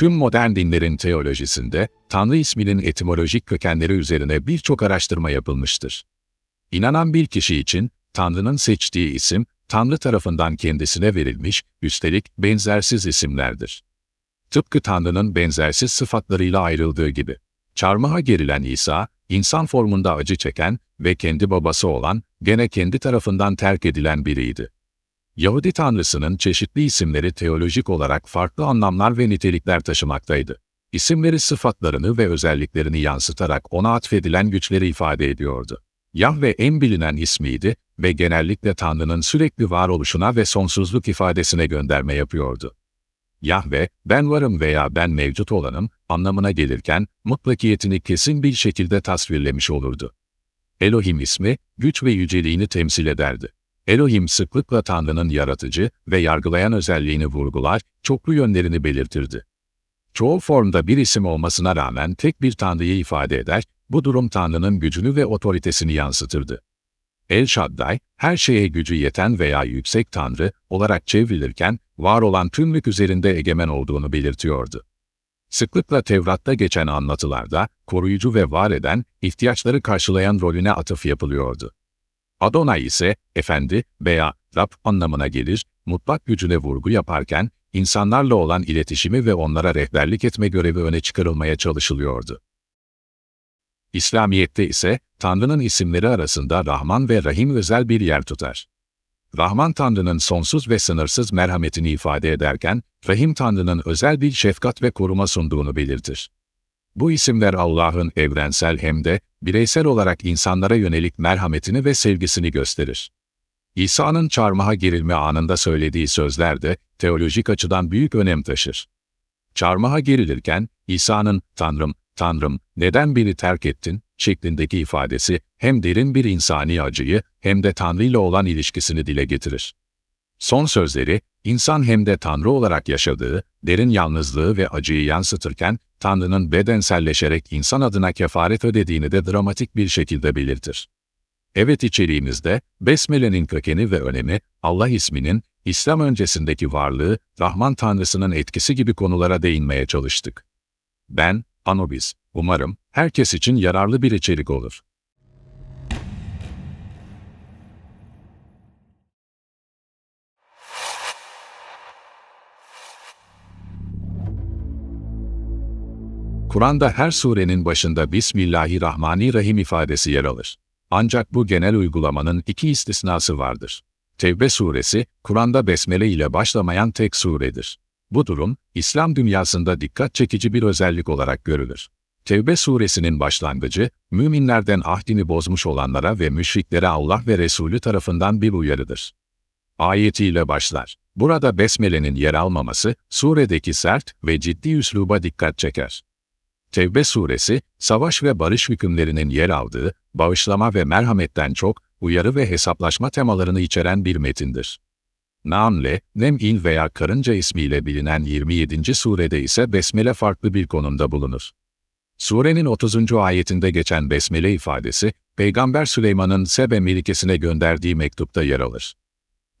Tüm modern dinlerin teolojisinde Tanrı isminin etimolojik kökenleri üzerine birçok araştırma yapılmıştır. İnanan bir kişi için Tanrı'nın seçtiği isim, Tanrı tarafından kendisine verilmiş, üstelik benzersiz isimlerdir. Tıpkı Tanrı'nın benzersiz sıfatlarıyla ayrıldığı gibi. Çarmıha gerilen İsa, insan formunda acı çeken ve kendi babası olan, gene kendi tarafından terk edilen biriydi. Yahudi Tanrısının çeşitli isimleri teolojik olarak farklı anlamlar ve nitelikler taşımaktaydı. İsimleri sıfatlarını ve özelliklerini yansıtarak ona atfedilen güçleri ifade ediyordu. Yahve en bilinen ismiydi ve genellikle Tanrı'nın sürekli varoluşuna ve sonsuzluk ifadesine gönderme yapıyordu. Yahve, ben varım veya ben mevcut olanım anlamına gelirken mutlakiyetini kesin bir şekilde tasvirlemiş olurdu. Elohim ismi, güç ve yüceliğini temsil ederdi. Elohim sıklıkla Tanrı'nın yaratıcı ve yargılayan özelliğini vurgular, çoklu yönlerini belirtirdi. Çoğu formda bir isim olmasına rağmen tek bir Tanrı'yı ifade eder, bu durum Tanrı'nın gücünü ve otoritesini yansıtırdı. El Shaddai, her şeye gücü yeten veya yüksek Tanrı olarak çevrilirken, var olan tümlük üzerinde egemen olduğunu belirtiyordu. Sıklıkla Tevrat'ta geçen anlatılarda, koruyucu ve var eden, ihtiyaçları karşılayan rolüne atıf yapılıyordu. Adonai ise, efendi veya Rab anlamına gelir, mutlak gücüne vurgu yaparken, insanlarla olan iletişimi ve onlara rehberlik etme görevi öne çıkarılmaya çalışılıyordu. İslamiyet'te ise Tanrı'nın isimleri arasında Rahman ve Rahim özel bir yer tutar. Rahman Tanrı'nın sonsuz ve sınırsız merhametini ifade ederken, Rahim Tanrı'nın özel bir şefkat ve koruma sunduğunu belirtir. Bu isimler Allah'ın evrensel hem de bireysel olarak insanlara yönelik merhametini ve sevgisini gösterir. İsa'nın çarmıha gerilme anında söylediği sözler de teolojik açıdan büyük önem taşır. Çarmıha gerilirken İsa'nın "Tanrım, Tanrım, neden beni terk ettin?" şeklindeki ifadesi hem derin bir insani acıyı hem de Tanrı ile olan ilişkisini dile getirir. Son sözleri, insan hem de Tanrı olarak yaşadığı, derin yalnızlığı ve acıyı yansıtırken, Tanrı'nın bedenselleşerek insan adına kefaret ödediğini de dramatik bir şekilde belirtir. Evet içeriğimizde, Besmele'nin kökeni ve önemi, Allah isminin, İslam öncesindeki varlığı, Rahman Tanrısının etkisi gibi konulara değinmeye çalıştık. Ben, Anubis, umarım, herkes için yararlı bir içerik olur. Kur'an'da her surenin başında Bismillahirrahmanirrahim ifadesi yer alır. Ancak bu genel uygulamanın iki istisnası vardır. Tevbe suresi, Kur'an'da besmele ile başlamayan tek suredir. Bu durum, İslam dünyasında dikkat çekici bir özellik olarak görülür. Tevbe suresinin başlangıcı, müminlerden ahdini bozmuş olanlara ve müşriklere Allah ve Resulü tarafından bir uyarıdır. Ayetiyle başlar. Burada besmelenin yer almaması, suredeki sert ve ciddi üsluba dikkat çeker. Tevbe suresi, savaş ve barış hükümlerinin yer aldığı, bağışlama ve merhametten çok, uyarı ve hesaplaşma temalarını içeren bir metindir. Namle, Nem'il veya Karınca ismiyle bilinen 27. surede ise Besmele farklı bir konumda bulunur. Surenin 30. ayetinde geçen Besmele ifadesi, Peygamber Süleyman'ın Sebe Melikesine gönderdiği mektupta yer alır.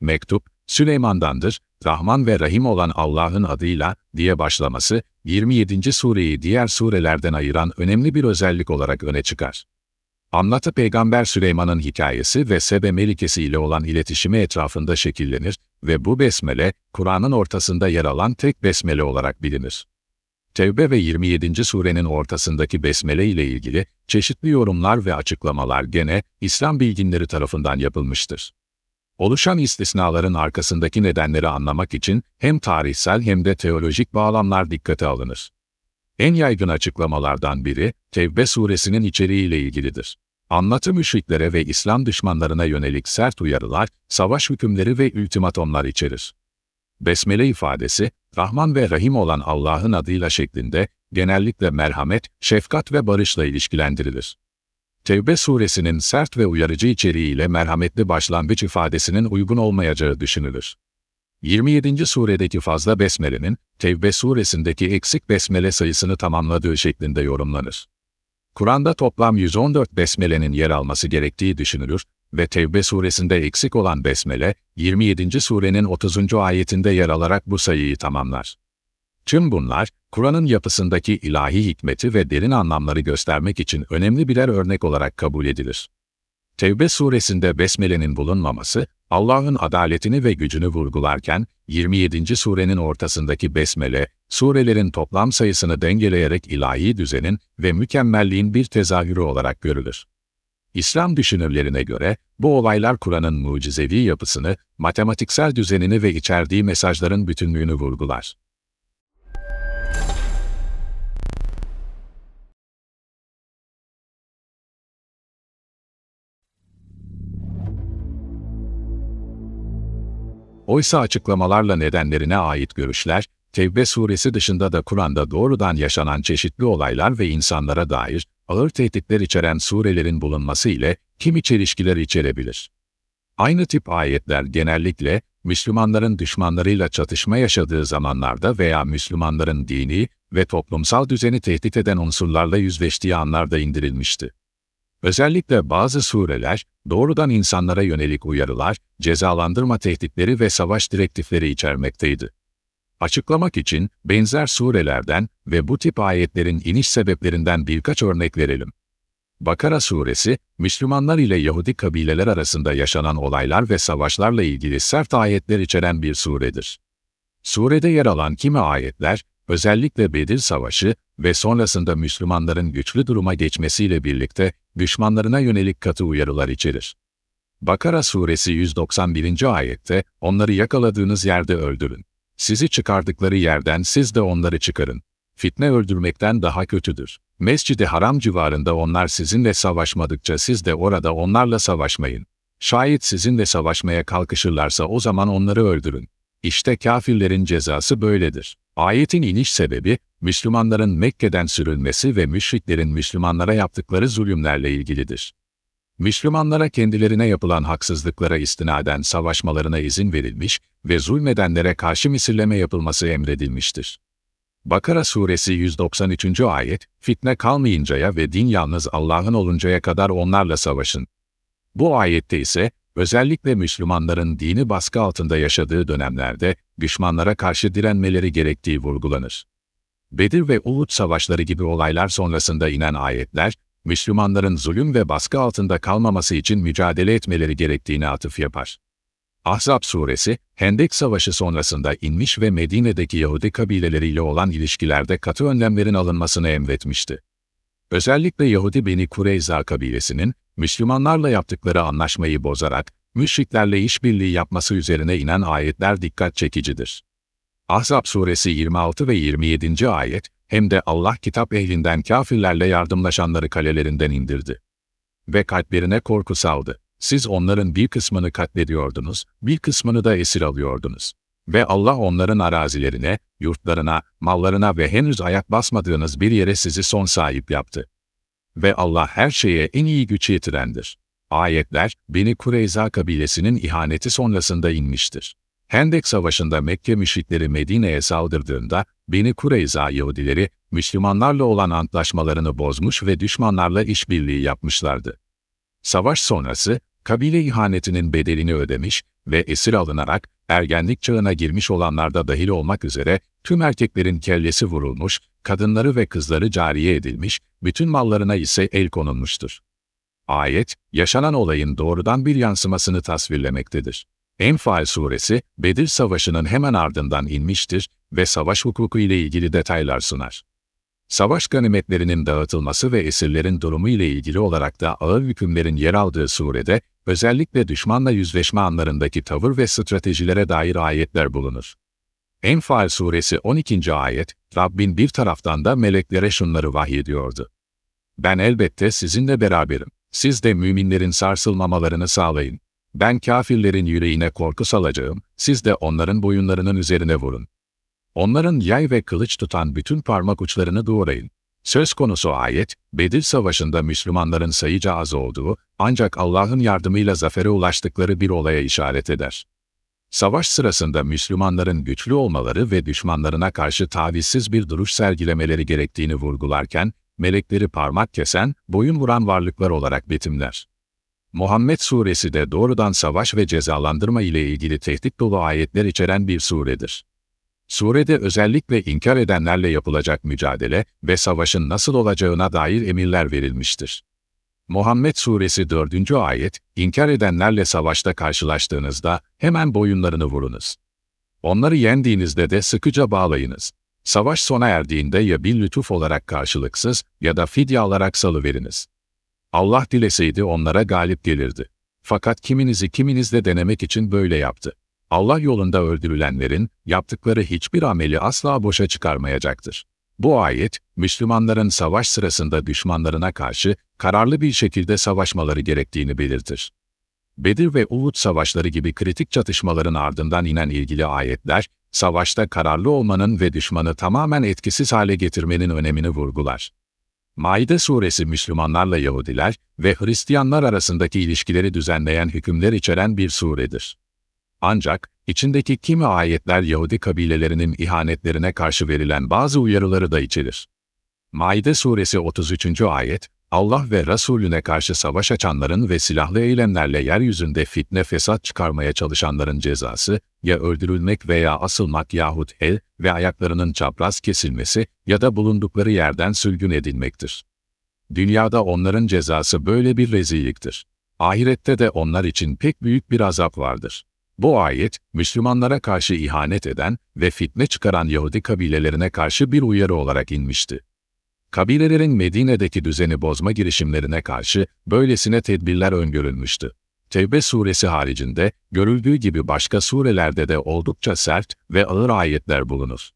Mektup, Süleyman'dandır, Rahman ve Rahim olan Allah'ın adıyla diye başlaması, 27. sureyi diğer surelerden ayıran önemli bir özellik olarak öne çıkar. Anlatı Peygamber Süleyman'ın hikayesi ve Sebe Melikesi ile olan iletişimi etrafında şekillenir ve bu besmele, Kur'an'ın ortasında yer alan tek besmele olarak bilinir. Tevbe ve 27. surenin ortasındaki besmele ile ilgili çeşitli yorumlar ve açıklamalar gene İslam bilginleri tarafından yapılmıştır. Oluşan istisnaların arkasındaki nedenleri anlamak için hem tarihsel hem de teolojik bağlamlar dikkate alınır. En yaygın açıklamalardan biri, Tevbe suresinin içeriğiyle ilgilidir. Anlatı müşriklere ve İslam düşmanlarına yönelik sert uyarılar, savaş hükümleri ve ultimatomlar içerir. Besmele ifadesi, Rahman ve Rahim olan Allah'ın adıyla şeklinde, genellikle merhamet, şefkat ve barışla ilişkilendirilir. Tevbe suresinin sert ve uyarıcı içeriğiyle merhametli başlangıç ifadesinin uygun olmayacağı düşünülür. 27. suredeki fazla besmelenin, Tevbe suresindeki eksik besmele sayısını tamamladığı şeklinde yorumlanır. Kur'an'da toplam 114 besmelenin yer alması gerektiği düşünülür ve Tevbe suresinde eksik olan besmele, 27. surenin 30. ayetinde yer alarak bu sayıyı tamamlar. Tüm bunlar, Kur'an'ın yapısındaki ilahi hikmeti ve derin anlamları göstermek için önemli birer örnek olarak kabul edilir. Tevbe suresinde besmelenin bulunmaması, Allah'ın adaletini ve gücünü vurgularken, 27. surenin ortasındaki besmele, surelerin toplam sayısını dengeleyerek ilahi düzenin ve mükemmelliğin bir tezahürü olarak görülür. İslam düşünürlerine göre, bu olaylar Kur'an'ın mucizevi yapısını, matematiksel düzenini ve içerdiği mesajların bütünlüğünü vurgular. Oysa açıklamalarla nedenlerine ait görüşler, Tevbe suresi dışında da Kur'an'da doğrudan yaşanan çeşitli olaylar ve insanlara dair ağır tehditler içeren surelerin bulunması ile kimi çelişkiler içerebilir. Aynı tip ayetler genellikle Müslümanların düşmanlarıyla çatışma yaşadığı zamanlarda veya Müslümanların dini ve toplumsal düzeni tehdit eden unsurlarla yüzleştiği anlarda indirilmişti. Özellikle bazı sureler, doğrudan insanlara yönelik uyarılar, cezalandırma tehditleri ve savaş direktifleri içermekteydi. Açıklamak için benzer surelerden ve bu tip ayetlerin iniş sebeplerinden birkaç örnek verelim. Bakara suresi, Müslümanlar ile Yahudi kabileler arasında yaşanan olaylar ve savaşlarla ilgili sert ayetler içeren bir suredir. Surede yer alan kimi ayetler, özellikle Bedir Savaşı ve sonrasında Müslümanların güçlü duruma geçmesiyle birlikte düşmanlarına yönelik katı uyarılar içerir. Bakara suresi 191. ayette, onları yakaladığınız yerde öldürün. Sizi çıkardıkları yerden siz de onları çıkarın. Fitne öldürmekten daha kötüdür. Mescid-i Haram civarında onlar sizinle savaşmadıkça siz de orada onlarla savaşmayın. Şayet sizinle savaşmaya kalkışırlarsa o zaman onları öldürün. İşte kafirlerin cezası böyledir. Ayetin iniş sebebi, Müslümanların Mekke'den sürülmesi ve müşriklerin Müslümanlara yaptıkları zulümlerle ilgilidir. Müslümanlara kendilerine yapılan haksızlıklara istinaden savaşmalarına izin verilmiş ve zulmedenlere karşı misilleme yapılması emredilmiştir. Bakara suresi 193. ayet, fitne kalmayıncaya ve din yalnız Allah'ın oluncaya kadar onlarla savaşın. Bu ayette ise, özellikle Müslümanların dini baskı altında yaşadığı dönemlerde düşmanlara karşı direnmeleri gerektiği vurgulanır. Bedir ve Uhud savaşları gibi olaylar sonrasında inen ayetler, Müslümanların zulüm ve baskı altında kalmaması için mücadele etmeleri gerektiğini atıf yapar. Ahzab suresi, Hendek Savaşı sonrasında inmiş ve Medine'deki Yahudi kabileleriyle olan ilişkilerde katı önlemlerin alınmasını emretmişti. Özellikle Yahudi Beni Kureyza kabilesinin, Müslümanlarla yaptıkları anlaşmayı bozarak, müşriklerle işbirliği yapması üzerine inen ayetler dikkat çekicidir. Ahzab suresi 26 ve 27. ayet, hem de Allah kitap ehlinden kafirlerle yardımlaşanları kalelerinden indirdi. Ve kalplerine korku saldı. Siz onların bir kısmını katlediyordunuz, bir kısmını da esir alıyordunuz. Ve Allah onların arazilerine, yurtlarına, mallarına ve henüz ayak basmadığınız bir yere sizi son sahip yaptı. Ve Allah her şeye en iyi güç yetirendir. Ayetler, Beni Kureyza kabilesinin ihaneti sonrasında inmiştir. Hendek Savaşı'nda Mekke müşrikleri Medine'ye saldırdığında, Beni Kureyza Yahudileri, Müslümanlarla olan antlaşmalarını bozmuş ve düşmanlarla işbirliği yapmışlardı. Savaş sonrası, kabile ihanetinin bedelini ödemiş ve esir alınarak ergenlik çağına girmiş olanlar da dahil olmak üzere tüm erkeklerin kellesi vurulmuş, kadınları ve kızları cariye edilmiş, bütün mallarına ise el konulmuştur. Ayet, yaşanan olayın doğrudan bir yansımasını tasvirlemektedir. Enfal suresi, Bedir Savaşı'nın hemen ardından inmiştir ve savaş hukuku ile ilgili detaylar sunar. Savaş ganimetlerinin dağıtılması ve esirlerin durumu ile ilgili olarak da ağır hükümlerin yer aldığı surede, özellikle düşmanla yüzleşme anlarındaki tavır ve stratejilere dair ayetler bulunur. Enfal suresi 12. ayet, Rabbin bir taraftan da meleklere şunları vahyediyordu. Ben elbette sizinle beraberim. Siz de müminlerin sarsılmamalarını sağlayın. Ben kafirlerin yüreğine korku salacağım, siz de onların boyunlarının üzerine vurun. Onların yay ve kılıç tutan bütün parmak uçlarını doğrayın. Söz konusu ayet, Bedir Savaşı'nda Müslümanların sayıca az olduğu, ancak Allah'ın yardımıyla zafere ulaştıkları bir olaya işaret eder. Savaş sırasında Müslümanların güçlü olmaları ve düşmanlarına karşı tavizsiz bir duruş sergilemeleri gerektiğini vurgularken, melekleri parmak kesen, boyun vuran varlıklar olarak betimler. Muhammed Suresi de doğrudan savaş ve cezalandırma ile ilgili tehdit dolu ayetler içeren bir suredir. Surede özellikle inkar edenlerle yapılacak mücadele ve savaşın nasıl olacağına dair emirler verilmiştir. Muhammed Suresi 4. ayet, inkar edenlerle savaşta karşılaştığınızda hemen boyunlarını vurunuz. Onları yendiğinizde de sıkıca bağlayınız. Savaş sona erdiğinde ya bir lütuf olarak karşılıksız ya da fidye alarak salıveriniz. Allah dileseydi onlara galip gelirdi. Fakat kiminizi kiminizle denemek için böyle yaptı. Allah yolunda öldürülenlerin yaptıkları hiçbir ameli asla boşa çıkarmayacaktır. Bu ayet, Müslümanların savaş sırasında düşmanlarına karşı kararlı bir şekilde savaşmaları gerektiğini belirtir. Bedir ve Uhud savaşları gibi kritik çatışmaların ardından inen ilgili ayetler, savaşta kararlı olmanın ve düşmanı tamamen etkisiz hale getirmenin önemini vurgular. Maide suresi Müslümanlarla Yahudiler ve Hristiyanlar arasındaki ilişkileri düzenleyen hükümler içeren bir suredir. Ancak, içindeki kimi ayetler Yahudi kabilelerinin ihanetlerine karşı verilen bazı uyarıları da içerir. Maide suresi 33. ayet, Allah ve Resulüne karşı savaş açanların ve silahlı eylemlerle yeryüzünde fitne fesat çıkarmaya çalışanların cezası, ya öldürülmek veya asılmak yahut el ve ayaklarının çapraz kesilmesi ya da bulundukları yerden sürgün edilmektir. Dünyada onların cezası böyle bir rezilliktir. Ahirette de onlar için pek büyük bir azap vardır. Bu ayet, Müslümanlara karşı ihanet eden ve fitne çıkaran Yahudi kabilelerine karşı bir uyarı olarak inmişti. Kabilelerin Medine'deki düzeni bozma girişimlerine karşı böylesine tedbirler öngörülmüştü. Tevbe suresi haricinde, görüldüğü gibi başka surelerde de oldukça sert ve ağır ayetler bulunur.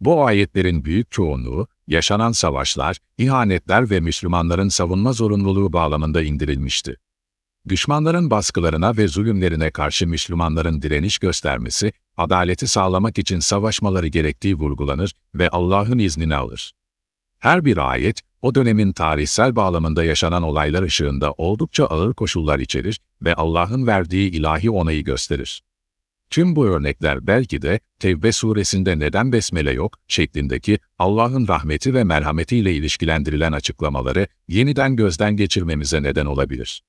Bu ayetlerin büyük çoğunluğu, yaşanan savaşlar, ihanetler ve Müslümanların savunma zorunluluğu bağlamında indirilmişti. Düşmanların baskılarına ve zulümlerine karşı Müslümanların direniş göstermesi, adaleti sağlamak için savaşmaları gerektiği vurgulanır ve Allah'ın iznini alır. Her bir ayet, o dönemin tarihsel bağlamında yaşanan olaylar ışığında oldukça ağır koşullar içerir ve Allah'ın verdiği ilahi onayı gösterir. Tüm bu örnekler belki de Tevbe suresinde neden besmele yok şeklindeki Allah'ın rahmeti ve merhametiyle ilişkilendirilen açıklamaları yeniden gözden geçirmemize neden olabilir.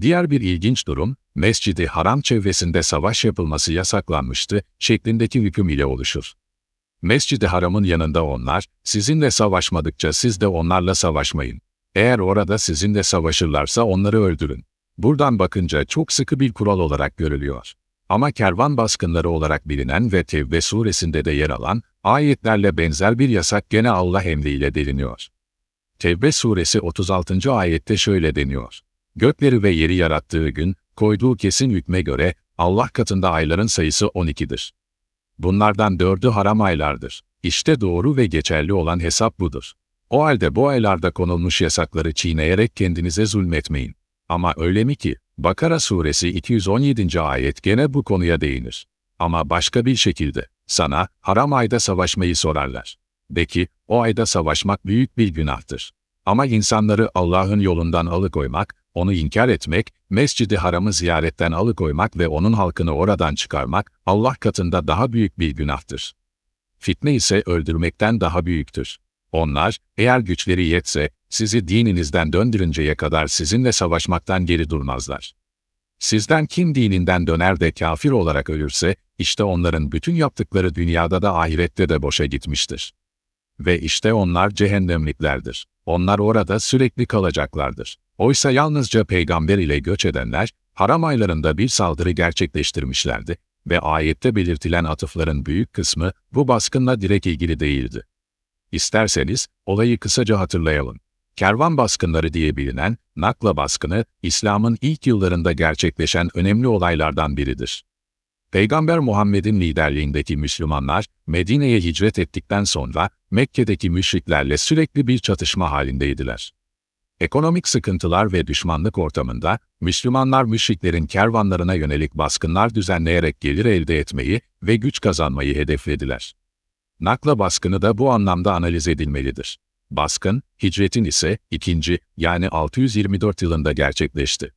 Diğer bir ilginç durum, Mescidi Haram çevresinde savaş yapılması yasaklanmıştı şeklindeki hüküm ile oluşur. Mescid-i Haram'ın yanında onlar, sizinle savaşmadıkça siz de onlarla savaşmayın. Eğer orada sizinle savaşırlarsa onları öldürün. Buradan bakınca çok sıkı bir kural olarak görülüyor. Ama kervan baskınları olarak bilinen ve Tevbe suresinde de yer alan ayetlerle benzer bir yasak gene Allah emriyle deliniyor. Tevbe suresi 36. ayette şöyle deniyor. Gökleri ve yeri yarattığı gün, koyduğu kesin hükme göre, Allah katında ayların sayısı 12'dir. Bunlardan dördü haram aylardır. İşte doğru ve geçerli olan hesap budur. O halde bu aylarda konulmuş yasakları çiğneyerek kendinize zulmetmeyin. Ama öyle mi ki, Bakara suresi 217. ayet gene bu konuya değinir. Ama başka bir şekilde, sana haram ayda savaşmayı sorarlar. De ki, o ayda savaşmak büyük bir günahtır. Ama insanları Allah'ın yolundan alıkoymak, onu inkar etmek, Mescid-i Haram'ı ziyaretten alıkoymak ve onun halkını oradan çıkarmak, Allah katında daha büyük bir günahtır. Fitne ise öldürmekten daha büyüktür. Onlar, eğer güçleri yetse, sizi dininizden döndürünceye kadar sizinle savaşmaktan geri durmazlar. Sizden kim dininden döner de kafir olarak ölürse, işte onların bütün yaptıkları dünyada da ahirette de boşa gitmiştir. Ve işte onlar cehennemliklerdir. Onlar orada sürekli kalacaklardır. Oysa yalnızca peygamber ile göç edenler, haram aylarında bir saldırı gerçekleştirmişlerdi ve ayette belirtilen atıfların büyük kısmı bu baskınla direkt ilgili değildi. İsterseniz, olayı kısaca hatırlayalım. Kervan baskınları diye bilinen, Nakla baskını, İslam'ın ilk yıllarında gerçekleşen önemli olaylardan biridir. Peygamber Muhammed'in liderliğindeki Müslümanlar, Medine'ye hicret ettikten sonra Mekke'deki müşriklerle sürekli bir çatışma halindeydiler. Ekonomik sıkıntılar ve düşmanlık ortamında, Müslümanlar müşriklerin kervanlarına yönelik baskınlar düzenleyerek gelir elde etmeyi ve güç kazanmayı hedeflediler. Nakla baskını da bu anlamda analiz edilmelidir. Baskın, hicretin ise ikinci yani 624 yılında gerçekleşti.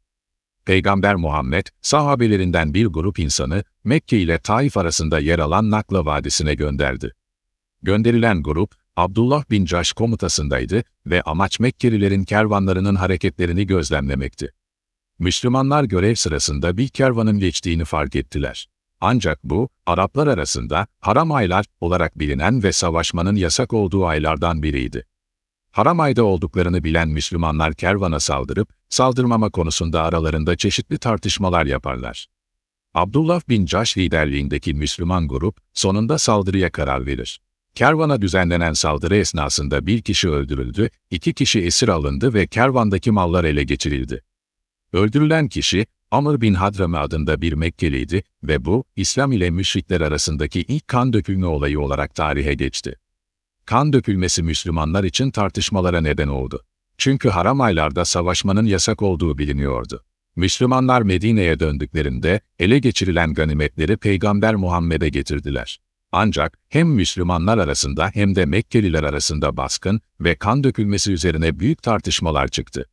Peygamber Muhammed, sahabelerinden bir grup insanı Mekke ile Taif arasında yer alan Nakla Vadisi'ne gönderdi. Gönderilen grup, Abdullah bin Caş komutasındaydı ve amaç Mekkelilerin kervanlarının hareketlerini gözlemlemekti. Müslümanlar görev sırasında bir kervanın geçtiğini fark ettiler. Ancak bu, Araplar arasında haram aylar olarak bilinen ve savaşmanın yasak olduğu aylardan biriydi. Haram ayda olduklarını bilen Müslümanlar kervana saldırıp, saldırmama konusunda aralarında çeşitli tartışmalar yaparlar. Abdullah bin Caş liderliğindeki Müslüman grup, sonunda saldırıya karar verir. Kervana düzenlenen saldırı esnasında bir kişi öldürüldü, iki kişi esir alındı ve kervandaki mallar ele geçirildi. Öldürülen kişi, Amr bin Hadrami adında bir Mekkeliydi ve bu, İslam ile müşrikler arasındaki ilk kan dökülme olayı olarak tarihe geçti. Kan dökülmesi Müslümanlar için tartışmalara neden oldu. Çünkü haram aylarda savaşmanın yasak olduğu biliniyordu. Müslümanlar Medine'ye döndüklerinde ele geçirilen ganimetleri Peygamber Muhammed'e getirdiler. Ancak hem Müslümanlar arasında hem de Mekkeliler arasında baskın ve kan dökülmesi üzerine büyük tartışmalar çıktı.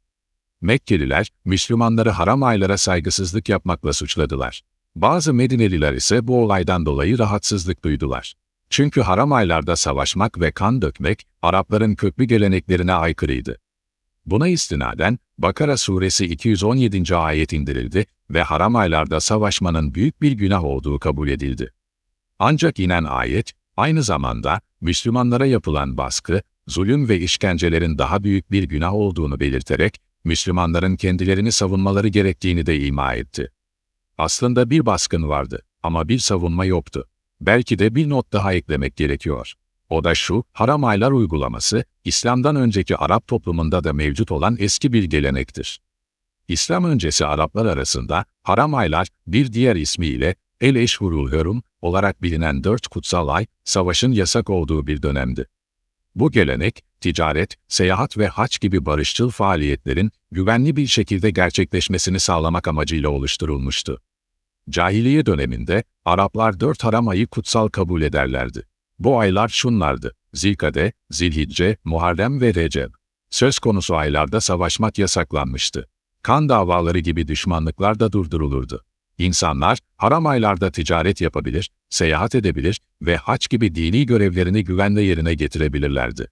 Mekkeliler, Müslümanları haram aylara saygısızlık yapmakla suçladılar. Bazı Medineliler ise bu olaydan dolayı rahatsızlık duydular. Çünkü haram aylarda savaşmak ve kan dökmek, Arapların köklü geleneklerine aykırıydı. Buna istinaden, Bakara suresi 217. ayet indirildi ve haram aylarda savaşmanın büyük bir günah olduğu kabul edildi. Ancak inen ayet, aynı zamanda Müslümanlara yapılan baskı, zulüm ve işkencelerin daha büyük bir günah olduğunu belirterek, Müslümanların kendilerini savunmaları gerektiğini de ima etti. Aslında bir baskın vardı ama bir savunma yoktu. Belki de bir not daha eklemek gerekiyor. O da şu, haram aylar uygulaması, İslam'dan önceki Arap toplumunda da mevcut olan eski bir gelenektir. İslam öncesi Araplar arasında haram aylar bir diğer ismiyle El-Eşhurul Hürüm olarak bilinen dört kutsal ay, savaşın yasak olduğu bir dönemdi. Bu gelenek, ticaret, seyahat ve haç gibi barışçıl faaliyetlerin güvenli bir şekilde gerçekleşmesini sağlamak amacıyla oluşturulmuştu. Cahiliye döneminde Araplar dört haram ayı kutsal kabul ederlerdi. Bu aylar şunlardı, Zilkade, Zilhicce, Muharrem ve Recep. Söz konusu aylarda savaşmak yasaklanmıştı. Kan davaları gibi düşmanlıklar da durdurulurdu. İnsanlar haram aylarda ticaret yapabilir, seyahat edebilir ve haç gibi dini görevlerini güvenle yerine getirebilirlerdi.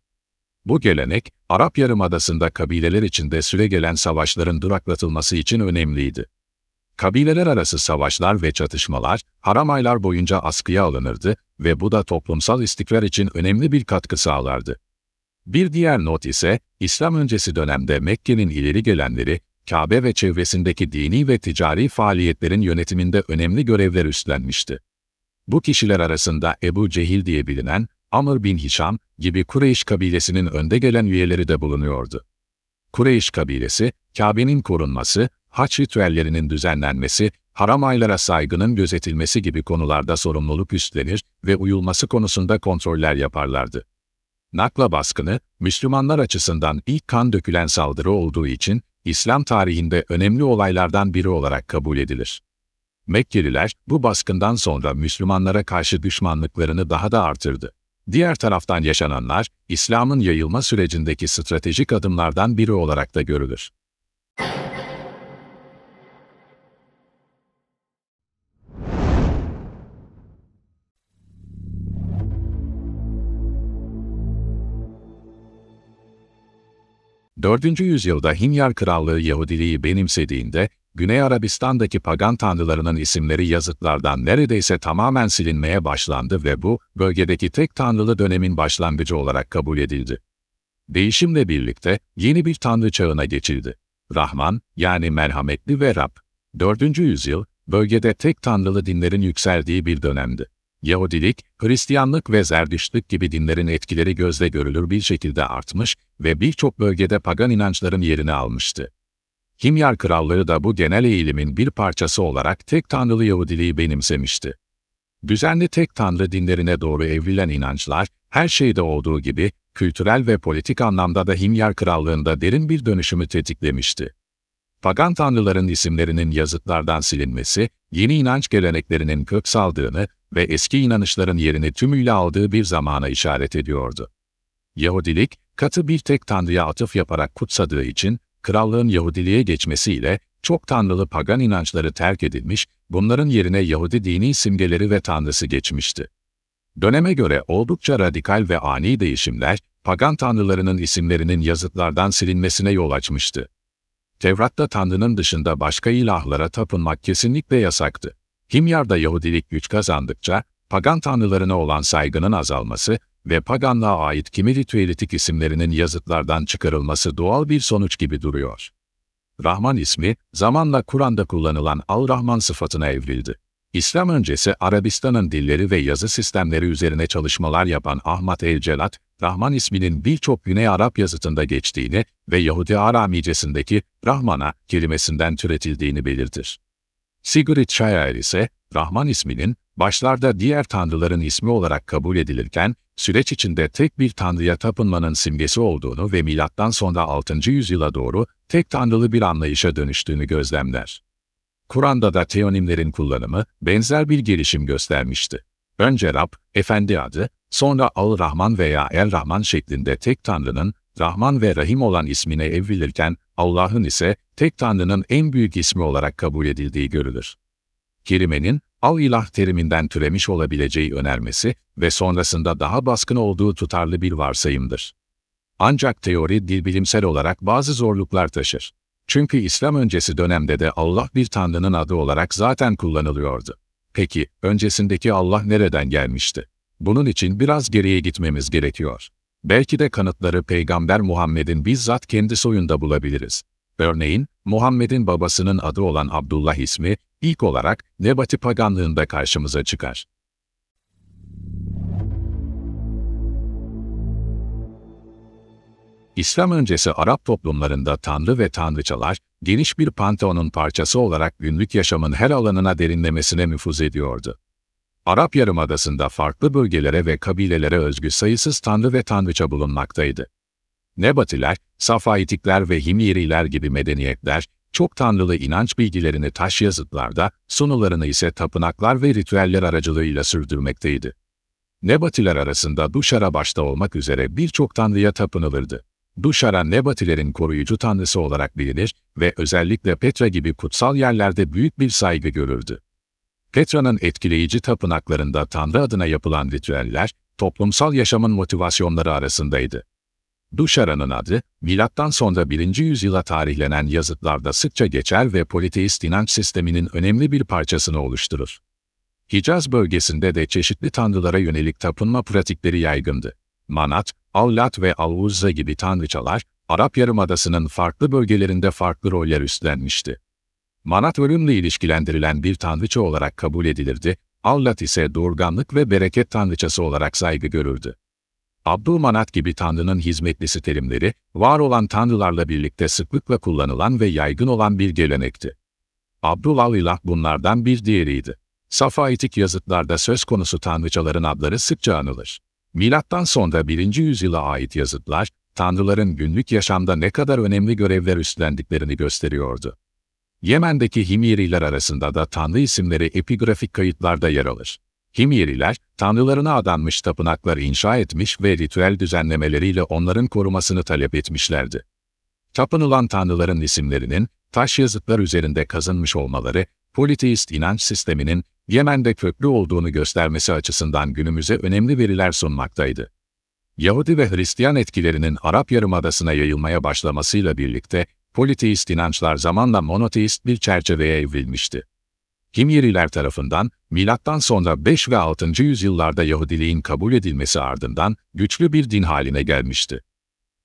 Bu gelenek, Arap Yarımadası'nda kabileler içinde süregelen savaşların duraklatılması için önemliydi. Kabileler arası savaşlar ve çatışmalar, haram aylar boyunca askıya alınırdı ve bu da toplumsal istikrar için önemli bir katkı sağlardı. Bir diğer not ise, İslam öncesi dönemde Mekke'nin ileri gelenleri, Kabe ve çevresindeki dini ve ticari faaliyetlerin yönetiminde önemli görevler üstlenmişti. Bu kişiler arasında Ebu Cehil diye bilinen, Amr bin Hişam gibi Kureyş kabilesinin önde gelen üyeleri de bulunuyordu. Kureyş kabilesi, Kabe'nin korunması, haç ritüellerinin düzenlenmesi, haram aylara saygının gözetilmesi gibi konularda sorumluluk üstlenir ve uyulması konusunda kontroller yaparlardı. Nakla baskını, Müslümanlar açısından ilk kan dökülen saldırı olduğu için, İslam tarihinde önemli olaylardan biri olarak kabul edilir. Mekkeliler, bu baskından sonra Müslümanlara karşı düşmanlıklarını daha da artırdı. Diğer taraftan yaşananlar, İslam'ın yayılma sürecindeki stratejik adımlardan biri olarak da görülür. Dördüncü yüzyılda Himyar Krallığı Yahudiliği benimsediğinde, Güney Arabistan'daki pagan tanrılarının isimleri yazıtlardan neredeyse tamamen silinmeye başlandı ve bu, bölgedeki tek tanrılı dönemin başlangıcı olarak kabul edildi. Değişimle birlikte yeni bir tanrı çağına geçildi. Rahman, yani merhametli ve Rab. 4. yüzyıl, bölgede tek tanrılı dinlerin yükseldiği bir dönemdi. Yahudilik, Hristiyanlık ve Zerdüştlük gibi dinlerin etkileri gözle görülür bir şekilde artmış ve birçok bölgede pagan inançların yerini almıştı. Himyar Krallığı da bu genel eğilimin bir parçası olarak tek tanrılı Yahudiliği benimsemişti. Düzenli tek tanrı dinlerine doğru evrilen inançlar, her şeyde olduğu gibi, kültürel ve politik anlamda da Himyar Krallığı'nda derin bir dönüşümü tetiklemişti. Pagan tanrıların isimlerinin yazıtlardan silinmesi, yeni inanç geleneklerinin kök saldığını ve eski inanışların yerini tümüyle aldığı bir zamana işaret ediyordu. Yahudilik, katı bir tek tanrıya atıf yaparak kutsadığı için, krallığın Yahudiliğe geçmesiyle çok tanrılı pagan inançları terk edilmiş, bunların yerine Yahudi dini simgeleri ve tanrısı geçmişti. Döneme göre oldukça radikal ve ani değişimler, pagan tanrılarının isimlerinin yazıtlardan silinmesine yol açmıştı. Tevrat'ta Tanrı'nın dışında başka ilahlara tapınmak kesinlikle yasaktı. Himyar'da Yahudilik güç kazandıkça, pagan tanrılarına olan saygının azalması ve paganlığa ait kimi ritüelitik isimlerinin yazıtlardan çıkarılması doğal bir sonuç gibi duruyor. Rahman ismi, zamanla Kur'an'da kullanılan Al-Rahman sıfatına evrildi. İslam öncesi Arabistan'ın dilleri ve yazı sistemleri üzerine çalışmalar yapan Ahmet el-Celat, Rahman isminin birçok Güney Arap yazıtında geçtiğini ve Yahudi Aramicesindeki Rahmana kelimesinden türetildiğini belirtir. Sigrid Schreier ise, Rahman isminin başlarda diğer tanrıların ismi olarak kabul edilirken, süreç içinde tek bir tanrıya tapınmanın simgesi olduğunu ve milattan sonra 6. yüzyıla doğru tek tanrılı bir anlayışa dönüştüğünü gözlemler. Kur'an'da da teonimlerin kullanımı benzer bir gelişim göstermişti. Önce Rab, Efendi adı, sonra Al-Rahman veya El-Rahman şeklinde tek Tanrı'nın Rahman ve Rahim olan ismine evrilirken Allah'ın ise tek Tanrı'nın en büyük ismi olarak kabul edildiği görülür. Kelimenin Al-İlah teriminden türemiş olabileceği önermesi ve sonrasında daha baskın olduğu tutarlı bir varsayımdır. Ancak teori dilbilimsel olarak bazı zorluklar taşır. Çünkü İslam öncesi dönemde de Allah bir Tanrı'nın adı olarak zaten kullanılıyordu. Peki, öncesindeki Allah nereden gelmişti? Bunun için biraz geriye gitmemiz gerekiyor. Belki de kanıtları Peygamber Muhammed'in bizzat kendi soyunda bulabiliriz. Örneğin, Muhammed'in babasının adı olan Abdullah ismi, ilk olarak Nebati paganlığında karşımıza çıkar. İslam öncesi Arap toplumlarında tanrı ve tanrıçalar, geniş bir panteonun parçası olarak günlük yaşamın her alanına derinlemesine nüfuz ediyordu. Arap Yarımadası'nda farklı bölgelere ve kabilelere özgü sayısız tanrı ve tanrıça bulunmaktaydı. Nebatiler, Safaitikler ve Himyeriler gibi medeniyetler, çok tanrılı inanç bilgilerini taş yazıtlarda, sunularını ise tapınaklar ve ritüeller aracılığıyla sürdürmekteydi. Nebatiler arasında Duşara başta olmak üzere birçok tanrıya tapınılırdı. Duşara Nebatilerin koruyucu tanrısı olarak bilinir ve özellikle Petra gibi kutsal yerlerde büyük bir saygı görürdü. Petra'nın etkileyici tapınaklarında Tanrı adına yapılan ritüeller, toplumsal yaşamın motivasyonları arasındaydı. Duşara'nın adı, milattan sonra 1. yüzyıla tarihlenen yazıtlarda sıkça geçer ve politeist inanç sisteminin önemli bir parçasını oluşturur. Hicaz bölgesinde de çeşitli tanrılara yönelik tapınma pratikleri yaygındı. Manat, Allat ve Al-Uzza gibi tanrıçalar, Arap Yarımadası'nın farklı bölgelerinde farklı roller üstlenmişti. Manat ölümle ilişkilendirilen bir tanrıça olarak kabul edilirdi, Allat ise doğurganlık ve bereket tanrıçası olarak saygı görürdü. Abdülmanat gibi tanrının hizmetlisi terimleri, var olan tanrılarla birlikte sıklıkla kullanılan ve yaygın olan bir gelenekti. Abdülalilah bunlardan bir diğeriydi. Safaitik yazıtlarda söz konusu tanrıçaların adları sıkça anılır. Milattan sonra 1. yüzyıla ait yazıtlar, tanrıların günlük yaşamda ne kadar önemli görevler üstlendiklerini gösteriyordu. Yemen'deki Himyeriler arasında da tanrı isimleri epigrafik kayıtlarda yer alır. Himyeriler, tanrılarına adanmış tapınaklar inşa etmiş ve ritüel düzenlemeleriyle onların korumasını talep etmişlerdi. Tapınılan tanrıların isimlerinin taş yazıtlar üzerinde kazınmış olmaları, politeist inanç sisteminin Yemen'de köklü olduğunu göstermesi açısından günümüze önemli veriler sunmaktaydı. Yahudi ve Hristiyan etkilerinin Arap Yarımadası'na yayılmaya başlamasıyla birlikte, politeist inançlar zamanla monoteist bir çerçeveye evrilmişti. Himyeriler tarafından, milattan sonra 5 ve 6. yüzyıllarda Yahudiliğin kabul edilmesi ardından güçlü bir din haline gelmişti.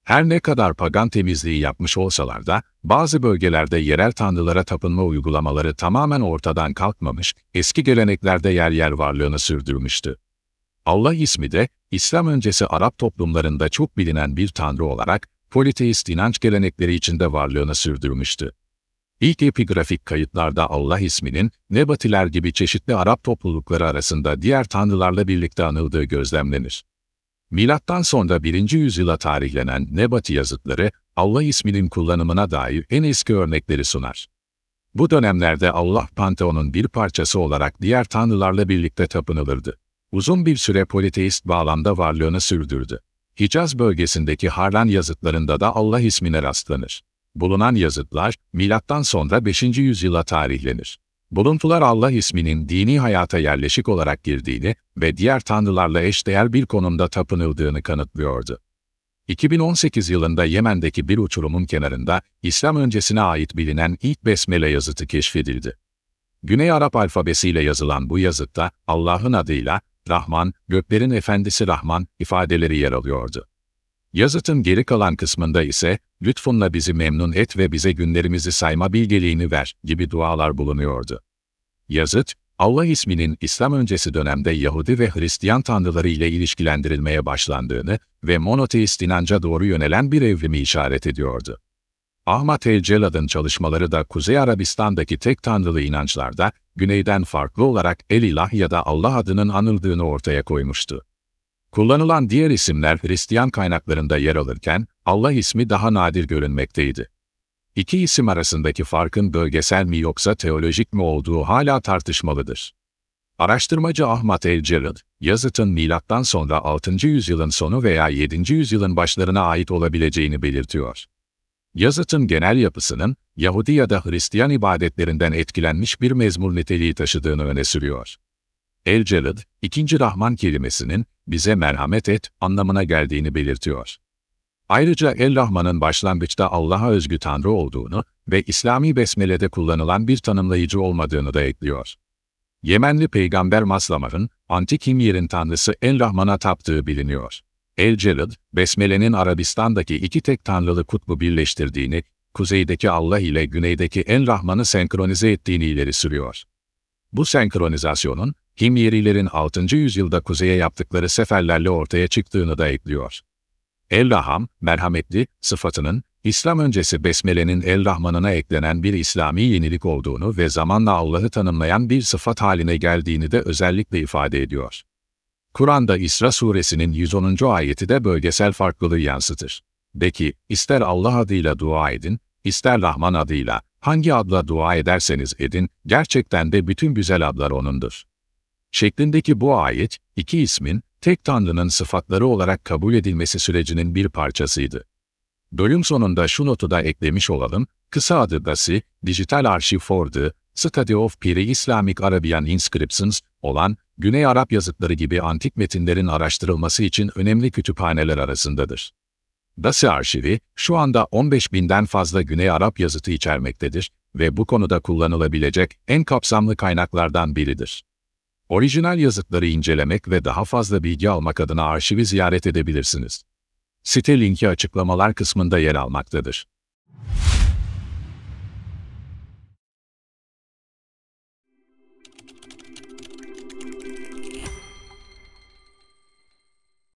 Her ne kadar pagan temizliği yapmış olsalar da, bazı bölgelerde yerel tanrılara tapınma uygulamaları tamamen ortadan kalkmamış, eski geleneklerde yer yer varlığını sürdürmüştü. Allah ismi de, İslam öncesi Arap toplumlarında çok bilinen bir tanrı olarak, politeist inanç gelenekleri içinde varlığını sürdürmüştü. İlk epigrafik kayıtlarda Allah isminin, Nebatiler gibi çeşitli Arap toplulukları arasında diğer tanrılarla birlikte anıldığı gözlemlenir. Milattan sonra 1. yüzyıla tarihlenen Nebati yazıtları, Allah isminin kullanımına dair en eski örnekleri sunar. Bu dönemlerde Allah Panteon'un bir parçası olarak diğer tanrılarla birlikte tapınılırdı. Uzun bir süre politeist bağlamda varlığını sürdürdü. Hicaz bölgesindeki Harlan yazıtlarında da Allah ismine rastlanır. Bulunan yazıtlar, milattan sonra 5. yüzyıla tarihlenir. Buluntular Allah isminin dini hayata yerleşik olarak girdiğini ve diğer tanrılarla eşdeğer bir konumda tapınıldığını kanıtlıyordu. 2018 yılında Yemen'deki bir uçurumun kenarında İslam öncesine ait bilinen ilk besmele yazıtı keşfedildi. Güney Arap alfabesiyle yazılan bu yazıtta Allah'ın adıyla Rahman, göklerin efendisi Rahman ifadeleri yer alıyordu. Yazıtın geri kalan kısmında ise lütfunla bizi memnun et ve bize günlerimizi sayma bilgeliğini ver gibi dualar bulunuyordu. Yazıt, Allah isminin İslam öncesi dönemde Yahudi ve Hristiyan tanrıları ile ilişkilendirilmeye başlandığını ve monoteist inanca doğru yönelen bir evrimi işaret ediyordu. Ahmet el-Celad'ın çalışmaları da Kuzey Arabistan'daki tek tanrılı inançlarda, güneyden farklı olarak El-İlah ya da Allah adının anıldığını ortaya koymuştu. Kullanılan diğer isimler Hristiyan kaynaklarında yer alırken, Allah ismi daha nadir görünmekteydi. İki isim arasındaki farkın bölgesel mi yoksa teolojik mi olduğu hala tartışmalıdır. Araştırmacı Ahmet el-Cerrad, yazıtın milattan sonra 6. yüzyılın sonu veya 7. yüzyılın başlarına ait olabileceğini belirtiyor. Yazıtın genel yapısının, Yahudi ya da Hristiyan ibadetlerinden etkilenmiş bir mezmur niteliği taşıdığını öne sürüyor. El-Cerrad, ikinci Rahman kelimesinin, bize merhamet et anlamına geldiğini belirtiyor. Ayrıca El-Rahman'ın başlangıçta Allah'a özgü Tanrı olduğunu ve İslami besmelede kullanılan bir tanımlayıcı olmadığını da ekliyor. Yemenli peygamber Maslamar'ın antik Himyer'in tanrısı El-Rahman'a taptığı biliniyor. El-Celid, Besmele'nin Arabistan'daki iki tek tanrılı kutbu birleştirdiğini, kuzeydeki Allah ile güneydeki El-Rahman'ı senkronize ettiğini ileri sürüyor. Bu senkronizasyonun, Himyerilerin 6. yüzyılda kuzeye yaptıkları seferlerle ortaya çıktığını da ekliyor. El-Raham, merhametli, sıfatının, İslam öncesi Besmele'nin El-Rahman'ına eklenen bir İslami yenilik olduğunu ve zamanla Allah'ı tanımlayan bir sıfat haline geldiğini de özellikle ifade ediyor. Kur'an'da İsra suresinin 110. ayeti de bölgesel farklılığı yansıtır. De ki, ister Allah adıyla dua edin, ister Rahman adıyla, hangi adla dua ederseniz edin, gerçekten de bütün güzel adlar O'nundur. Şeklindeki bu ayet, iki ismin, tek Tanrı'nın sıfatları olarak kabul edilmesi sürecinin bir parçasıydı. Bölüm sonunda şu notu da eklemiş olalım, kısa adı DASI, Dijital Archive for the Study of Pre-Islamic Arabian Inscriptions olan Güney Arap yazıtları gibi antik metinlerin araştırılması için önemli kütüphaneler arasındadır. DASI arşivi, şu anda 15 binden fazla Güney Arap yazıtı içermektedir ve bu konuda kullanılabilecek en kapsamlı kaynaklardan biridir. Orijinal yazıtları incelemek ve daha fazla bilgi almak adına arşivi ziyaret edebilirsiniz. Site linki açıklamalar kısmında yer almaktadır.